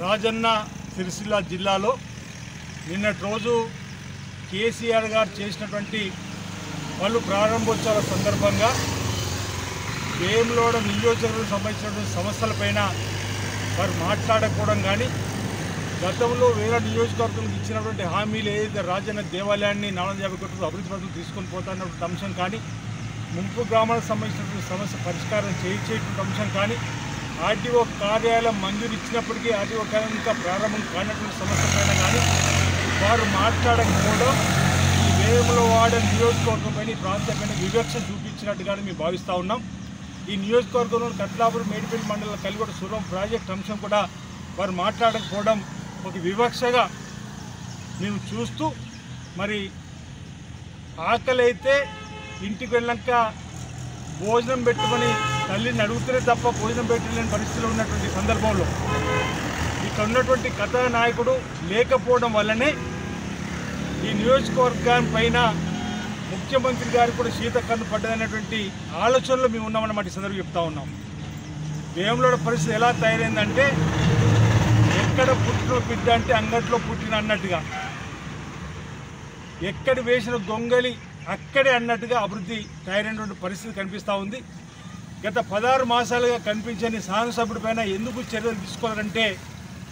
రాజన్న సిరిసిల్ల జిల్లాలో నిన్నటి రోజు కేసీఆర్ గారు చేసినటువంటి పలు ప్రారంభోత్సవాల సందర్భంగా వేములోడ నియోజకవర్గం సంబంధించినటువంటి సమస్యలపైన వారు మాట్లాడకపోవడం కానీ గతంలో వేరే నియోజకవర్గంకి ఇచ్చినటువంటి హామీలు ఏదైతే రాజన్న దేవాలయాన్ని నాలుగు యాభై కోట్ల అభివృద్ధి పథకం తీసుకొని పోతున్నటువంటి అంశం కానీ ముంపు గ్రామాలకు సంబంధించినటువంటి సమస్య పరిష్కారం చేయించేటువంటి అంశం కానీ ఆర్టీఓ కార్యాలయం మంజూరు ఇచ్చినప్పటికీ ఆర్టీఓ కార్యాలయం ఇంకా ప్రారంభం కానటువంటి సమస్య పైన కానీ వారు మాట్లాడకపోవడం ఈ వేములో వాడ నియోజకవర్గం పైన ఈ ప్రాంతం వివక్ష చూపించినట్టుగానే మేము భావిస్తూ ఉన్నాం. ఈ నియోజకవర్గంలో కట్లాపురం మేడిపల్లి మండలం కలిగొడ సురం ప్రాజెక్ట్ అంశం కూడా వారు మాట్లాడకపోవడం ఒక వివక్షగా మేము చూస్తూ మరి ఆకలి అయితే ఇంటికి వెళ్ళాక భోజనం పెట్టుకొని తల్లిని అడుగుతూనే తప్ప భోజనం పెట్టలేని పరిస్థితిలో ఉన్నటువంటి సందర్భంలో ఇక్కడ ఉన్నటువంటి కథానాయకుడు లేకపోవడం వల్లనే ఈ నియోజకవర్గం పైన ముఖ్యమంత్రి గారు కూడా శీతకన్ను పడ్డదనేటువంటి ఆలోచనలో మేము ఉన్నామన్నమాట ఈ సందర్భం చెప్తా ఉన్నాం. వేములోడ పరిస్థితి ఎలా తయారైందంటే ఎక్కడ పుట్టిన బిడ్డ అంటే అంగట్లో పుట్టిన అన్నట్టుగా ఎక్కడ వేసిన దొంగలి అక్కడే అన్నట్టుగా అభివృద్ధి తయారైనటువంటి పరిస్థితి కనిపిస్తూ ఉంది. గత పదహారు మాసాలుగా కనిపించని శాసనసభ్యుడి పైన ఎందుకు చర్యలు తీసుకోవాలంటే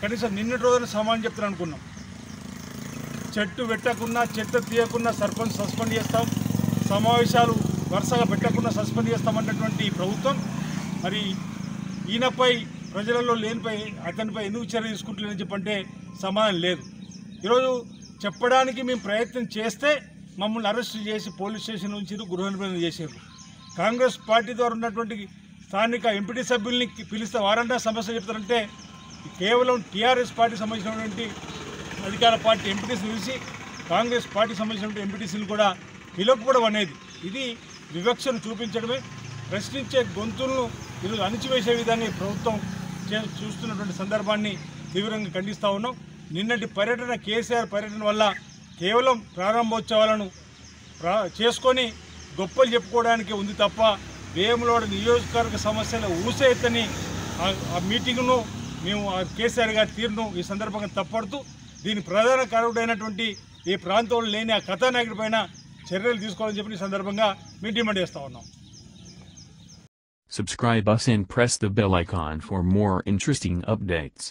కనీసం నిన్నటి రోజున సమానం చెప్తాను అనుకున్నాం. చెట్టు పెట్టకున్నా చెట్టు తీయకుండా సర్పంచ్ సస్పెండ్ చేస్తాం. సమావేశాలు వరుసగా పెట్టకుండా సస్పెండ్ చేస్తామన్నటువంటి అన్నటువంటి ప్రభుత్వం. మరి ఈయనపై ప్రజలలో లేనిపై అతనిపై ఎందుకు చర్య తీసుకుంటలేదని చెప్పంటే సమాధానం లేదు. ఈరోజు చెప్పడానికి మేము ప్రయత్నం చేస్తే మమ్మల్ని అరెస్ట్ చేసి పోలీస్ స్టేషన్ నుంచి గృహ నిర్బంధం చేశారు కాంగ్రెస్ పార్టీ ద్వారా ఉన్నటువంటి స్థానిక ఎంపీటీ సభ్యుల్ని పిలిస్తే వారంతా సమస్య చెప్తారంటే కేవలం టీఆర్ఎస్ పార్టీ సంబంధించినటువంటి అధికార పార్టీ ఎంపీటీసీని పిలిచి కాంగ్రెస్ పార్టీకి సంబంధించినటువంటి ఎంపీటీసీలు కూడా పిలవకపోవడం అనేది ఇది వివక్షను చూపించడమే. ప్రశ్నించే గొంతులను ఈరోజు అణిచివేసే విధాన్ని ప్రభుత్వం చే- చూస్తున్నటువంటి సందర్భాన్ని తీవ్రంగా ఖండిస్తూ ఉన్నాం. నిన్నటి పర్యటన కేసీఆర్ పర్యటన వల్ల కేవలం ప్రారంభోత్సవాలను ప్రా చేసుకొని గొప్పలు చెప్పుకోవడానికి ఉంది తప్ప వేములోడ నియోజకవర్గ సమస్యల ఊసేతని ఆ- మీటింగ్ను మేము ఆ కేసీఆర్ గారి తీరును ఈ సందర్భంగా తప్పడుతూ దీని ప్రధాన కారకుడైనటువంటి ఈ ప్రాంతంలో లేని ఆ కథానాయకుడి పైన చర్యలు తీసుకోవాలని చెప్పి ఈ సందర్భంగా మేము డిమాండ్ చేస్తూ ఉన్నాం Subscribe us and press the bell icon for more interesting updates.